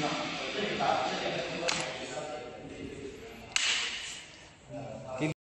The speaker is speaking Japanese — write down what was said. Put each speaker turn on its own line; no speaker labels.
那我这